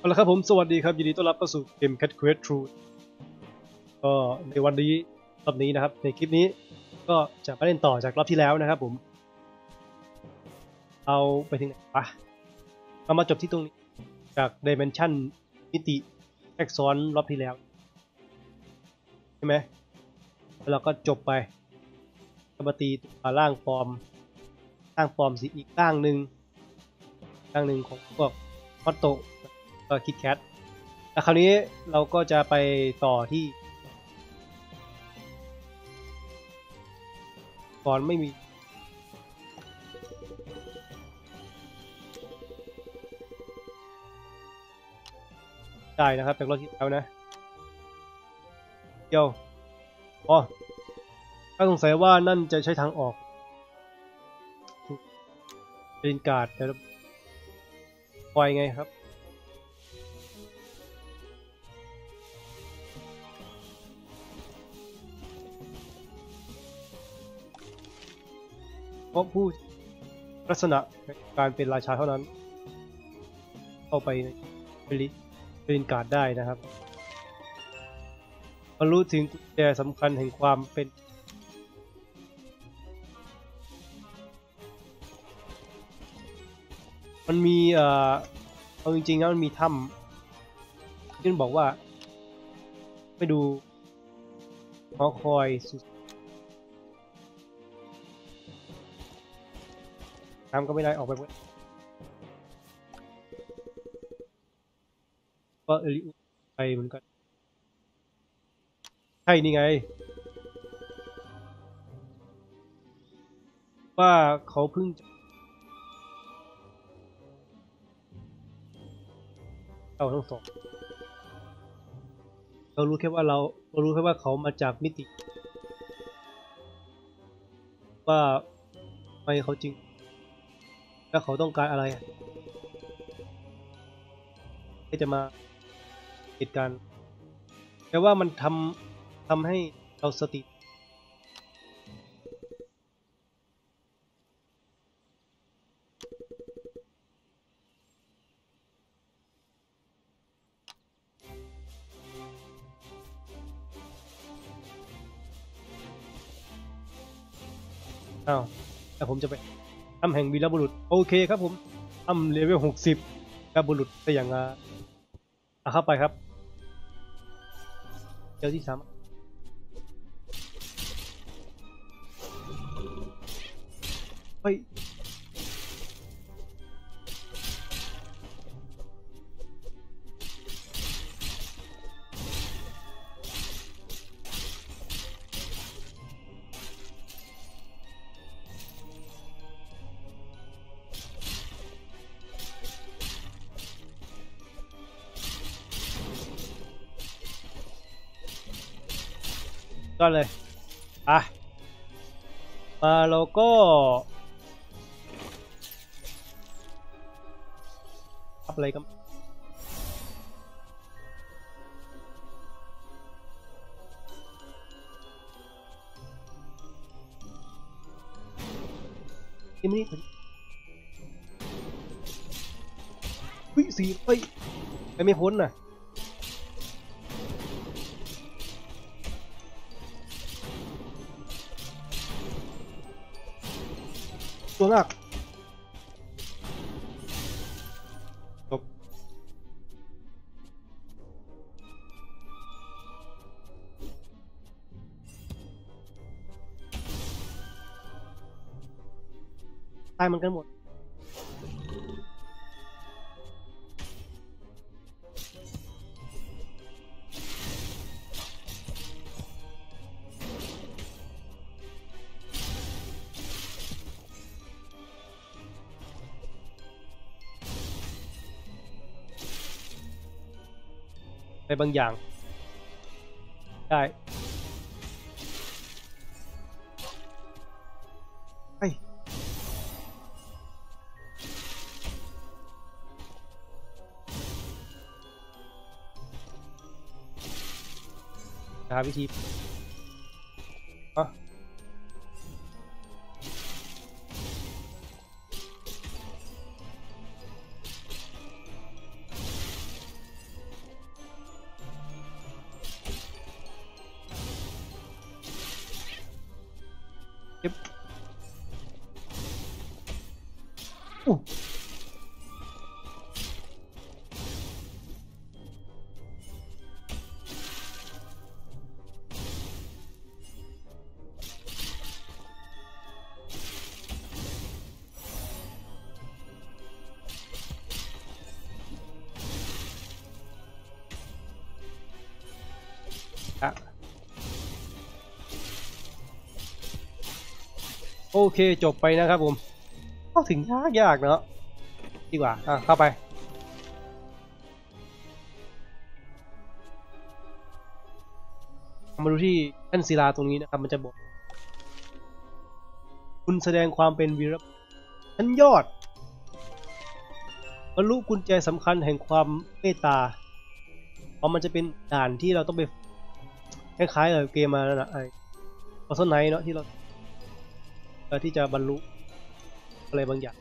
เอาละครับผมสวัสดีครับยินดีต้อนรับเข้าสู่เกม Cat Quest True ก็ในวันนี้รอบนี้นะครับ ในคลิปนี้ก็จะมาเล่นต่อจากรอบที่แล้วนะครับผม เอาไปถึงไหนปะเรามาจบที่ตรงนี้จาก Dimension มิติแทกซ้อนรอบที่แล้ว ใช่ไหมแล้วเราก็จบไปมาตีร่างฟอร์มร่างฟอร์มสีอีกร่างหนึ่งร่างหนึ่งของพวกมอตโต ก็คิดแคทแล้วคราวนี้เราก็จะไปต่อที่ก่อนไม่มีได้นะครับจากรอบที่แล้วนะเดี๋ยวอ๋อถ้าสงสัยว่านั่นจะใช้ทางออกเป็นการ์ดแต่ละปล่อยไงครับ เพราะผู้ลักษณะการเป็นราชาเท่านั้น เข้าไปเป็นการได้นะครับบรรลุถึงกุญแจสำคัญแห่งความเป็นมันมีเอ่อเอาจริงๆนะมันมีถ้ำที่มันบอกว่า ไปดูหอคอยสุด น้ำก็ไม่ได้ออกไปเว้ยก็เอลิอุไปเหมือนกันใช่นี่ไง ว่าเขาเพิ่งเราทั้งสองเรารู้แค่ว่าเราเรารู้แค่ว่าเขามาจากมิติ ว่าไมเขาจริง แล้วเขาต้องการอะไรที่จะมาเหตุการณ์แต่ว่ามันทำทำให้เราสติอ้าวแต่ผมจะไป วีรบุรุษ โอเคครับผมทำเลเวลหกสิบกับบุรุษแต่อย่างอะเข้าไปครับเจ้าที่สามเฮ้ย ก็เลยอะมาเราก็อัพอะไรกันยังไม่ได้เฮ้ยสีเฮ้ยไปไม่พ้นน่ะ ตัวหนักจบตายมันกันหมด อะไรบางอย่าง ได้ไปหาวิธีอะอู้ อะโอเคจบไปนะครับผมเข้าถึงยากยากเนาะดีกว่าอะเข้าไปมาดูที่แท่นศิลาตรงนี้นะครับ มันจะบอก คุณแสดงความเป็นวีรบุรุษชั้นยอดบรรลุกุญแจสำคัญแห่งความเมตตาเพราะมันจะเป็นด่านที่เราต้องไป คล้ายๆกับเกมมาแล้วนะไอ้คอสไนเนาะที่เราเอ่อที่จะบรรลุอะไรบางอย่าง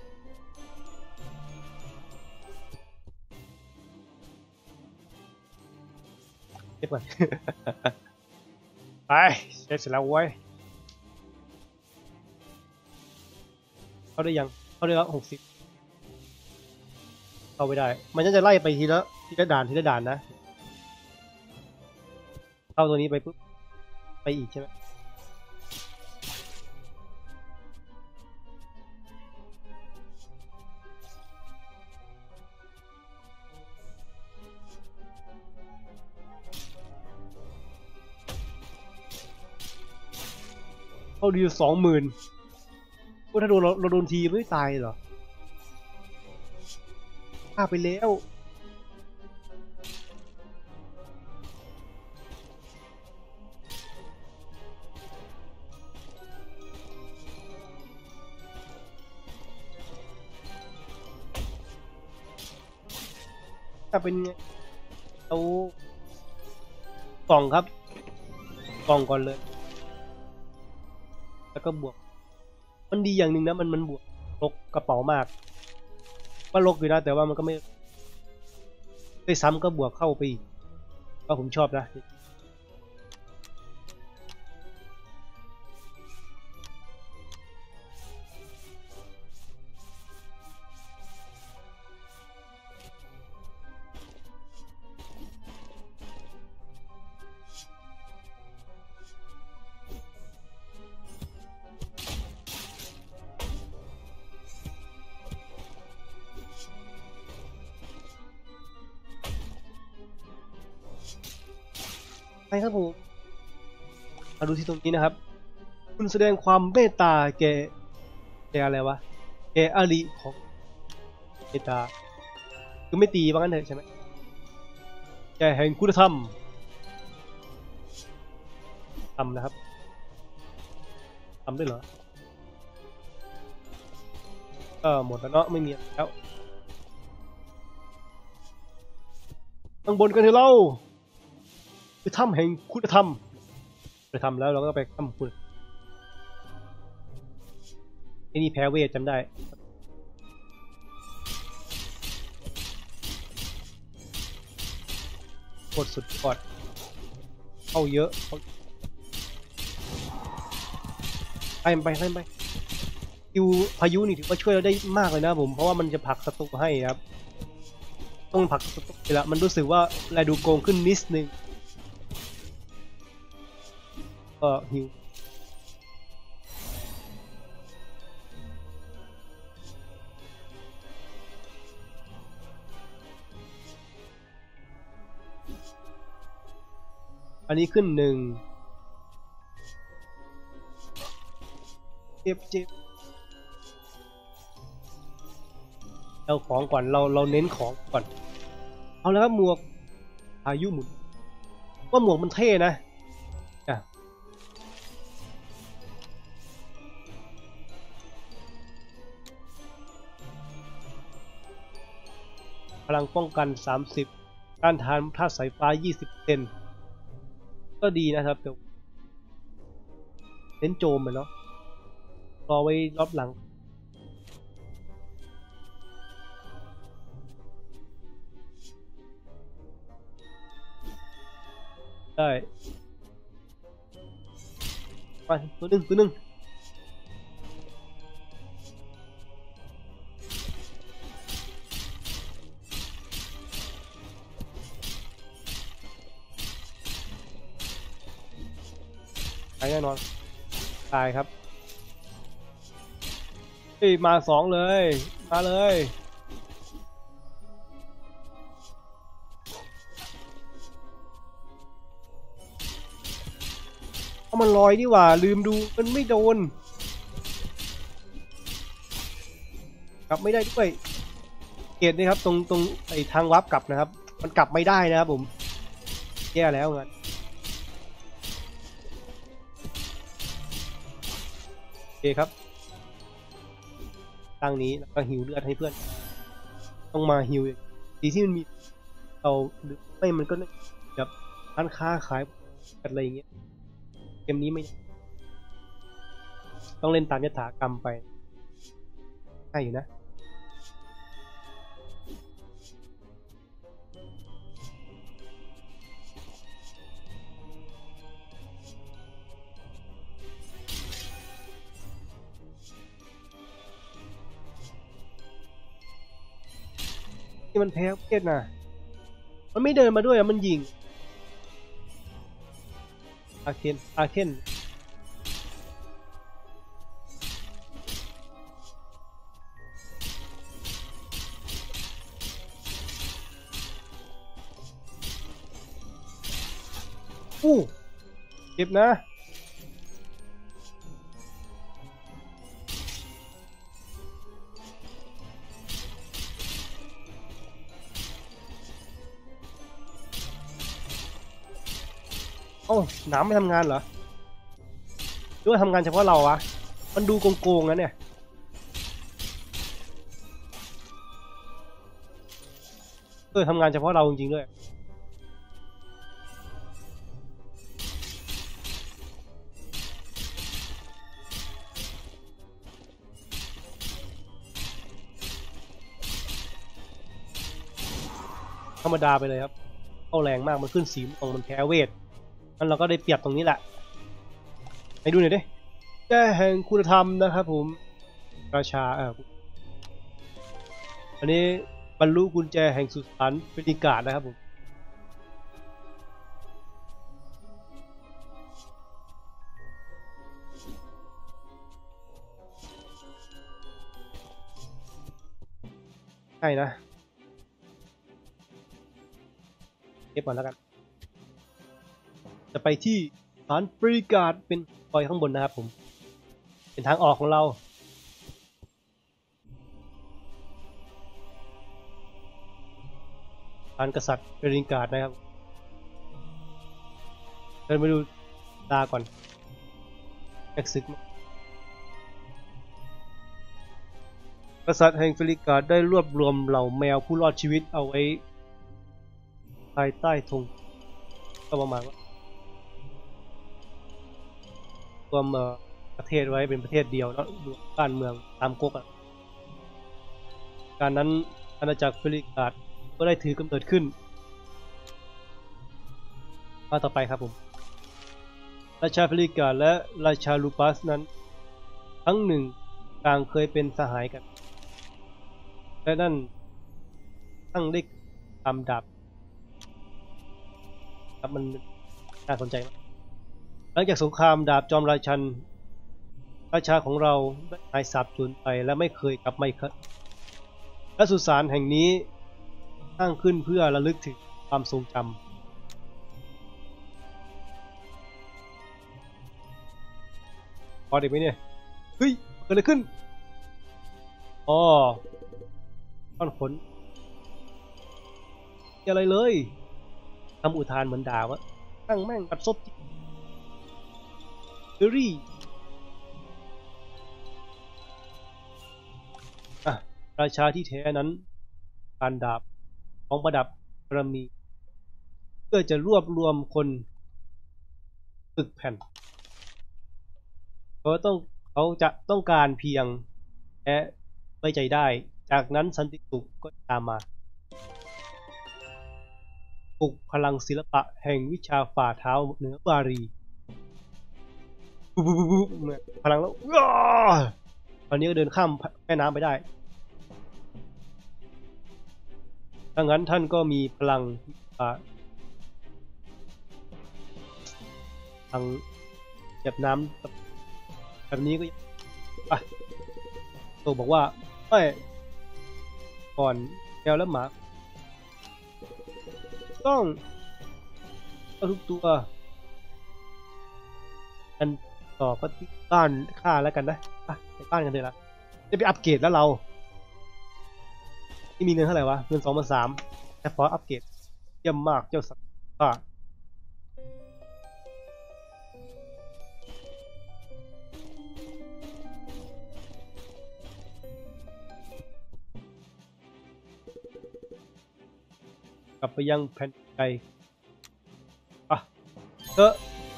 เก็บก่อนไปเสร็จแล้วเว้ยเข้าได้ยังเข้าได้แล้วหกสิบเข้าไม่ได้ มันจะไล่ไปทีละทีละด่านทีละด่านนะ เข้าตัวนี้ไปปุ๊บไปอีกใช่ไหมเข้าดีสองหมื่นก็ถ้าโดนเราเราโดนทีไม่ตายเหรอฆ่าไปแล้ว ถ้าเป็นเอากล่องครับ กล่องก่อนเลย แล้วก็บวก มันดีอย่างหนึ่งนะ มันมันบวกลกกระเป๋ามากก็ลกอยู่นะ แต่ว่ามันก็ไม่ได้ซ้ำก็บวกเข้าไปอีกก็ผมชอบนะ นี้นะครับ คุณแสดงความเมตตาแกแกอะไรวะแกอาลีของเมตตาคือไม่ตีว่างั้นเถอะใช่ไหมแกแห่งคุณธรรมทำนะครับทำได้เหรอก็หมดแล้วเนาะไม่มีแล้วข้างบนกันเถอะเราคือถ้ำแห่งคุณธรรม ไปทำแล้วเราก็ไปถ้ำคุณไอ้นี่แพ้เวทจำได้โคตรสุดยอดเข้าเยอะไปไปไปไปคิวพายุนี่ถือว่าช่วยเราได้มากเลยนะผมเพราะว่ามันจะผลักศัตรูให้ครับ ต้องผลักศัตรูไปละมันรู้สึกว่าแลดูโกงขึ้นนิดนึง ก็ฮิวอันนี้ขึ้นหนึ่งเจ็บเจ็บเราของก่อนเราเราเน้นของก่อน เอาแล้วครับหมวกอายุหมุนว่าหมวกมันเท่นะ พลังป้องกัน 30 ต้านทานธาตุสายฟ้า 20เซนก็ดีนะครับแต่เน้นโจมอะเนาะรอไว้รอบหลังได้ไปตัวหนึ่งตัวหนึ่ง ครับเฮ้ยมาสองเลย มาเลย เอามันลอยนี่หว่า ลืมดูมันไม่โดน กลับไม่ได้ด้วย เกตนี่ครับ ตรงตรงไอ้ทางวับกลับนะครับ มันกลับไม่ได้นะครับผม แย่แล้วงั้น เคครับ ตั้งนี้แล้วก็หิวเลือดให้เพื่อน ต้องมาหิวอีกดีที่มันมีเราไม่มันก็แบบร้านค้าขายอะไรอย่างเงี้ย เกมนี้ไม่ ต้องเล่นตามยถากรรมไปใช่อยู่นะ มันแพ้เภทน่ะมันไม่เดินมาด้วยอะมันยิง อาเคน อาเคนอู้เก็บนะ หนามไม่ทำงานเหรอหรือว่าทำงานเฉพาะเราวะมันดูโกงๆนะเนี่ยเออทำงานเฉพาะเราจริงๆด้วยธรรมดาไปเลยครับ เข้าแรงมาก มันขึ้นสีตรงมันแพ้เวท นั้นเราก็ได้เปรียบตรงนี้แหละให้ดูหน่อยดิแก้แห่งคุณธรรมนะครับผมราชาเอออันนี้บรรลุกุญแจแห่งสุสานเป็นิกาดนะครับผมใช่นะเก็บก่อนแล้วกัน จะไปที่ฐานบริการเป็นคอยข้างบนนะครับผม เป็นทางออกของเรา ฐานกษัตริย์บริการนะครับเดินไปดูตาก่อนแอกซึกกษัตริย์แห่งฟิลิกาดได้รวบรวมเหล่าแมวผู้รอดชีวิตเอาไว้ ภายใต้ธงก็ประมาณว่า รวมเอ่อประเทศไว้เป็นประเทศเดียวแล้วรวมบ้านเมืองตามก๊กอะการนั้นอาณาจักรฟิลิกาดก็ได้ถือกำเนิดขึ้นมาต่อไปครับผม ราชาฟิลิกาดและราชาลูปัสนั้นทั้งหนึ่งต่างเคยเป็นสหายกัน และนั่นตั้งได้ตามดาบครับมันน่าสนใจมาก ลังจากสงครามดาบจอมราชัน ราชาของเราได้หายสาบสูญไปและไม่เคยกลับมาอีกครับและสุสานแห่งนี้สร้างขึ้นเพื่อระลึกถึงความทรงจำพอเด็กไหมเนี่ย เฮ้ย เกิดอะไรขึ้น อ๋อก้อนขนอะไรเลย ทำอุทานเหมือนด่าว่าตั้งแม่งกัดซบจริง เฮรี่ราชาที่แท้นั้น การดาบของประดับบารมี เพื่อจะรวบรวมคนตึกแผ่นเขาต้องเขาจะต้องการเพียงแค่ไว้ใจได้ จากนั้นสันติสุขก็ตามมาปลุกพลังศิลปะแห่งวิชาฝ่าเท้าเหนือบารี พลังแล้วตอนนี้ก็เดินข้ามแม่น้ำไปได้ถ้างั้นท่านก็มีพลังอ่าทางเก็บน้ำแบบนี้ก็อะโตบอกว่าไม่ก่อนแมวและหมา ต้องทุกตัวกัน ต่อก็ที่บ้านค่าแล้วกันนะอะไปบ้านกันเลยละจะไปอัปเกรดแล้วเรา ที่มีเงินเท่าไหร่วะ เงินสองพันสามแค่พออัปเกรดเยี่ยมมากเจ้าสัตว์ป่ากลับไปยังแผ่นไกอะเออ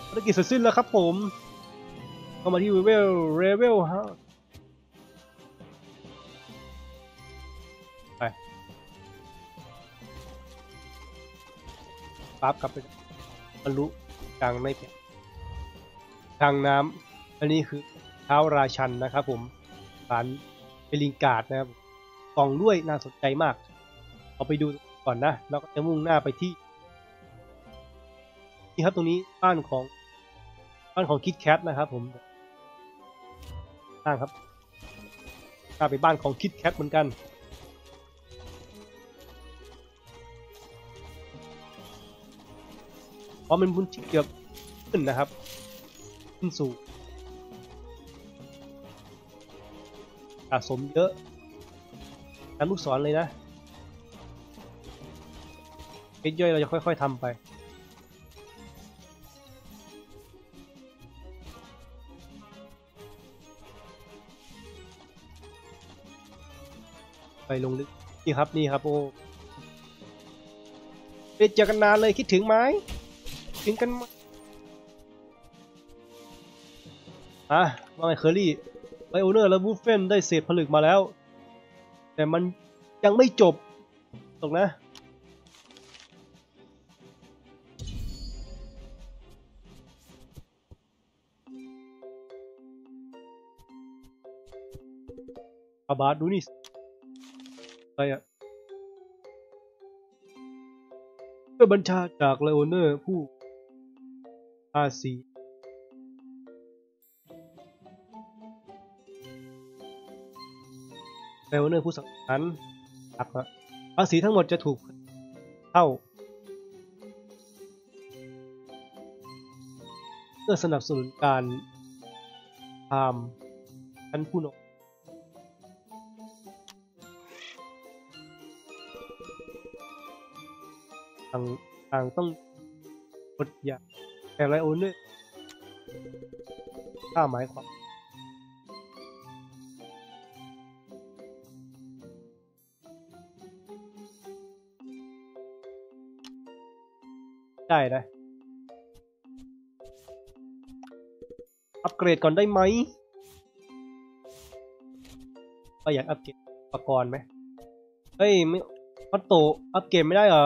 ภารกิจเสร็จสิ้นแล้วครับผม เข้ามาที่เวลเรเวลฮะไปปั๊บกลับไปบรรลุกลางไม่เพียงทางน้ำอันนี้คือเท้าราชันนะครับผมฐานเปลิงกาดนะครับกล่องด้วยน่าสนใจมาก เอาไปดูก่อนนะ แล้วก็จะมุ่งหน้าไปที่นี่ครับตรงนี้บ้านของบ้านของคิดแคทนะครับผม บ้านครับกล้าไปบ้านของคิดแคทเหมือนกัน เพราะมันพื้นที่เกือบขึ้นนะครับ ขึ้นสู่สะสมเยอะตามลูกศรเลยนะเอ็ดย่อยเราจะค่อย ๆทำไป ไปลงลึกนี่ครับนี่ครับโอ้ไม่ได้เจอกันนานเลยคิดถึงไหมถึงกันไหมอะว่าไงเคอรี่ไบโอเนอร์และบูฟเฟนได้เศษผลึกมาแล้ว แต่มันยังไม่จบตกนะอาบาดูนี่ ไรอะเพื่อบัญชาจากเลโอเนอร์ผู้อาศีเลโอเนอร์ผู้สังหารหักนะภาษีทั้งหมดจะถูกเท่าเพื่อสนับสนุนการทำชั้นผู้นำ ทางทางต้องกดอย่าแต่ไรโอเนอร์ถ้าหมายความได้นะอัปเกรดก่อนได้ไหมก็อยากอัปเกรดอุปกรณ์ไหมเฮ้ยไม่พัตโตอัปเกรดไม่ได้เหรอ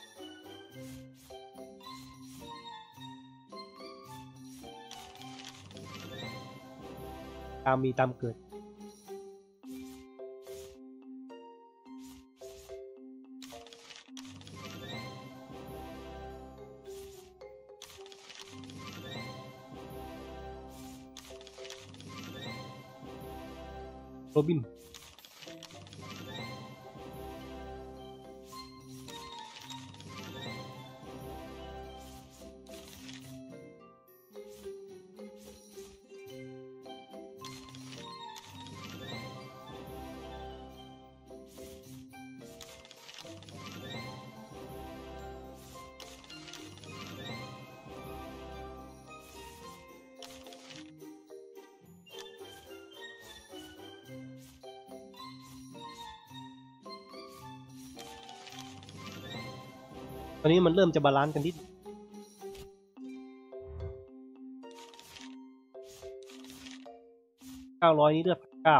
าตามมีตามเกิด โรบิน ตอนนี้มันเริ่มจะ balance กันนิดเก้าร้อยนี่เลือดเก้า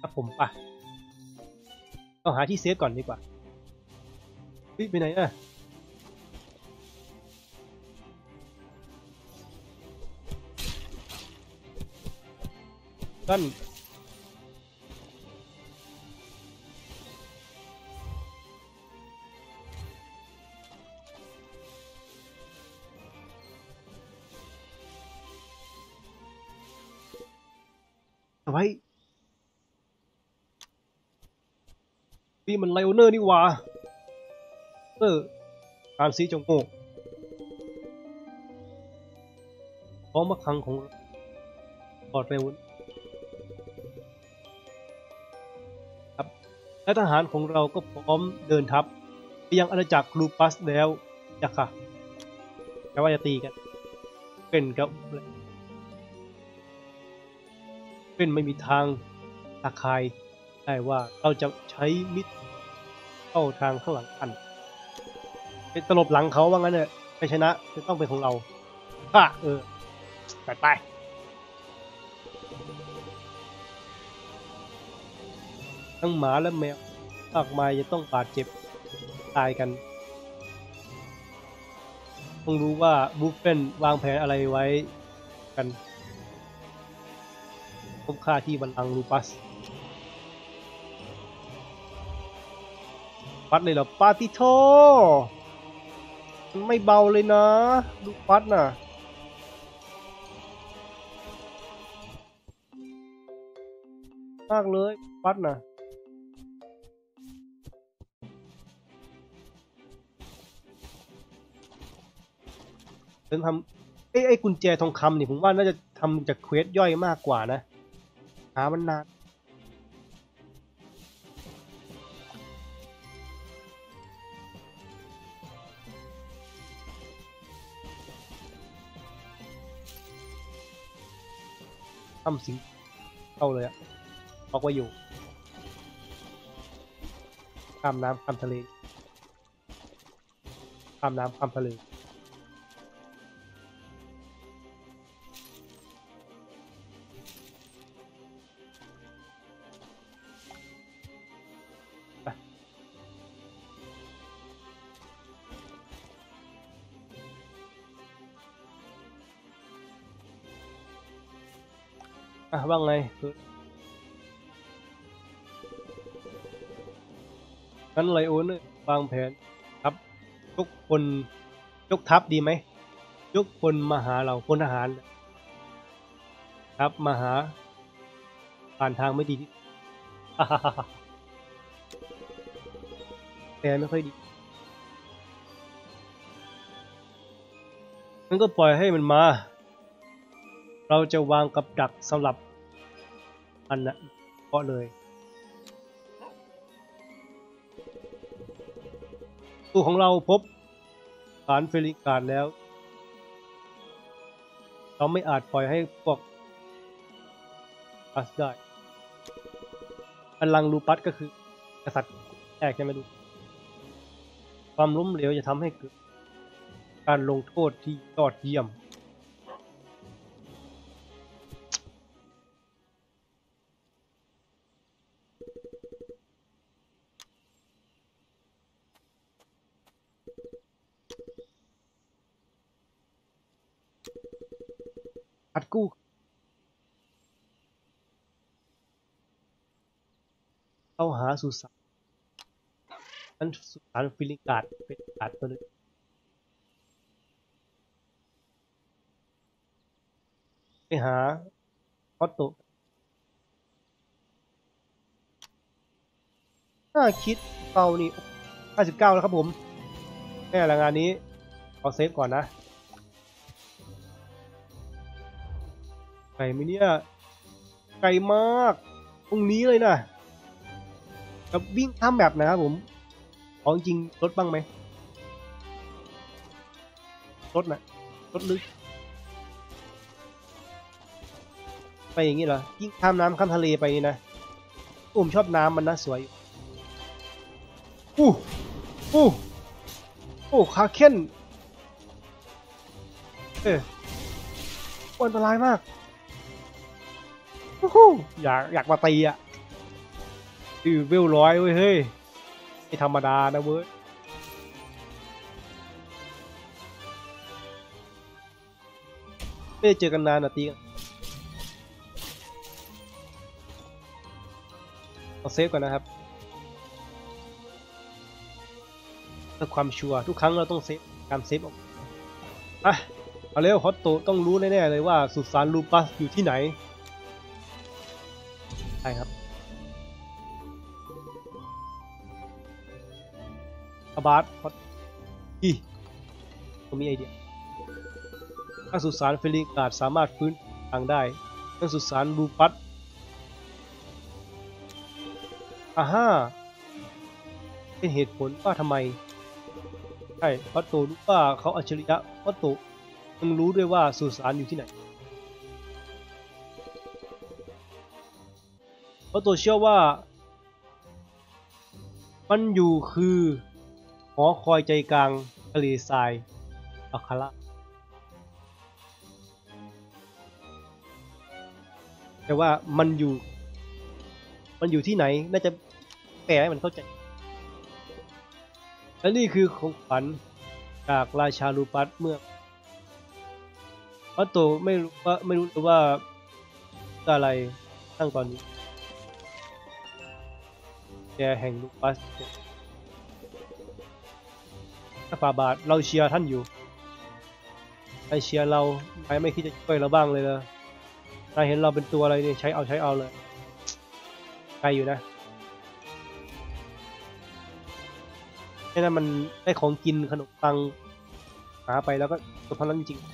ครับผมปะต้องหาที่เซฟก่อนดีกว่าเฮ้ยไปไหนอะ นั่นไว้นี่มันไลโอเนอร์นี่หว่าเอออ่านซีจงโง่ของมะคังของปอดเร็ว และทหารของเราก็พร้อมเดินทัพไปยังอาณาจักรลูปัสแล้วจ้ะค่ะแต่ว่าจะตีกัน เป็นกับเป็นไม่มีทางตาคายได้ว่าเราจะใช้มิดเข้าทางข้างหลังกันเป็นตลบหลังเขาว่างั้นเนี่ยไปชนะจะต้องเป็นของเราฮ่าเออไปไป ทั้งหมาและแมวมากมายจะต้องบาดเจ็บตายกันต้องรู้ว่าบูฟเฟนวางแผนอะไรไว้กันพบค่าที่บัลลังก์ลูปัสปัดเลยเหรอปาติโทมันไม่เบาเลยนะลูปัสน่ะมากเลยปัดน่ะ เรื่องทำไอ้ไอ้กุญแจทองคำนี่ผมว่าน่าจะทำจากเควสย่อยมากกว่านะหามันนานทำสิงเข้าเลยอะบอกว่าอยู่ข้ามน้ำข้ามทะเลข้ามน้ำข้ามทะเล งั้นไลโอเนี่ยวางแผนครับยกคนยกทัพดีไหมยกคนมาหาเราพลทหาร ครับมาหา ผ่านทางไม่ดีที่แต่ไม่ค่อยดีงั้นก็ปล่อยให้มันมา เราจะวางกับดักสำหรับมันนะเพาะเลย ตู้ของเราพบฐานเฟลิการแล้ว เราไม่อาจปล่อยให้พวกอัสได้พลังลูปัสก็คือกษัตริย์แอกใช่ไหมดูความล้มเหลวจะทำให้เกิดการลงโทษที่ยอดเยี่ยมัดกู้เข้าหาสุสานนั้นสุสานฟิลิกาดเป็นกาดตัวนึงไปหาคอตโตะถ้าคิดเป้านี่ 59 แล้วครับผมแน่ละงานนี้ เอาเซฟก่อนนะ ไก่ไหมเนี่ยไก่มากตรงนี้เลยนะกับวิ่งข้ามแบบนะครับผมของจริงรถบ้างไหมรถนะรถลึกไปอย่างนี้เหรอยิ่งข้ามน้ำข้ามทะเลไปนี่นะผมชอบน้ำมันนะสวยอู้อู้อู้โอ้คาเคนเอออันตรายมาก อยากอยากมาตีอะดื้อเวลร้อยเว้ยเฮ้ยไม่ธรรมดานะเว้ยไม่ได้เจอกันนานอะตีเอา save ก่อนนะครับเพื่อความชัวร์ทุกครั้งเราต้อง save การ save ออกอะเอาเร็วฮอตโตต้องรู้แน่ๆเลยว่าสุสานลูปัสอยู่ที่ไหน ใช่ครับอาบาสฮอตอีผมมีไอเดียถ้าสุสานเฟลิกาดสามารถฟื้นทางได้ถ้าสุสานลูปัสอ่าฮ่าเป็นเหตุผลว่าทำไม ใช่วัตโตรู้ว่าเขาอัจฉริยะวัตโตยังรู้ด้วยว่าสุสานอยู่ที่ไหน วัตโตเชื่อว่า มันอยู่คือหอคอยใจกลางทะเลทรายอัคระแต่ว่ามันอยู่ มันอยู่ที่ไหน น่าจะแปลให้มันเข้าใจ และนี่คือของขวัญจากราชาลูปัสเมื่อวัตโตไม่รู้ว่าไม่รู้เลยว่าอะไรตั้งตอนนี้ แกแห่งลูปัสถ้าฝ่าบาทเราเชียร์ท่านอยู่นายเชียร์เรานายไม่คิดจะช่วยเราบ้างเลยเลยนายเห็นเราเป็นตัวอะไรเนี่ยใช้เอาใช้เอาเลยไกลอยู่นะแค่นั้นมันได้ของกินขนมปังหาไปแล้วก็จบเท่านั้นจริงๆ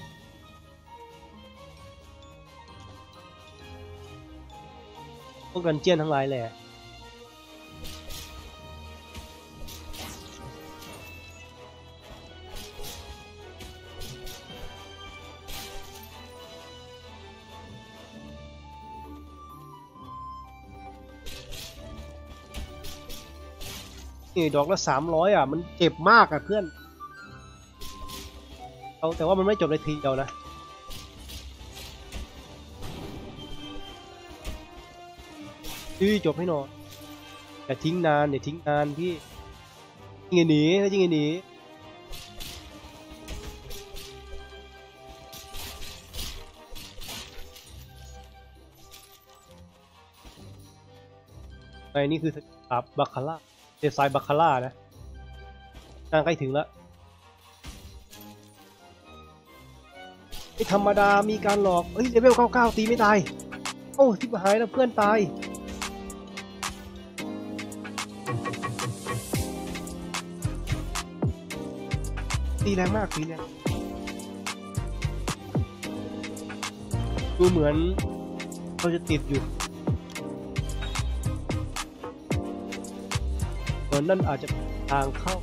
พวกดันเจียนทั้งหลายแหละ ดอกละสามร้อยอะ มันเจ็บมากอะเพื่อนเอาแต่ว่ามันไม่จบในทีเดียวนะพี่จบให้หนอยอย่าทิ้งนานอย่าทิ้งนานพี่ยิงไงหนีถ้ายิงไงหนีไอ้นี่คือสาบบัคคาร่า เดซายบัคคาร่านะนางใกล้ถึงแล้วไม่ธรรมดามีการหลอกเฮ้ยเลเวล99 ตีไม่ตาย โอ้ทิบหายแล้วเพื่อนตาย ตีแรงมากตีแรงดูเหมือนเราจะติดอยู่ เหมือนั่นอาจจะทางเข้า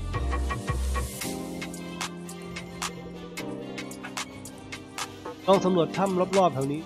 ต้องสำรวจถ้ำรอบๆแถวนี้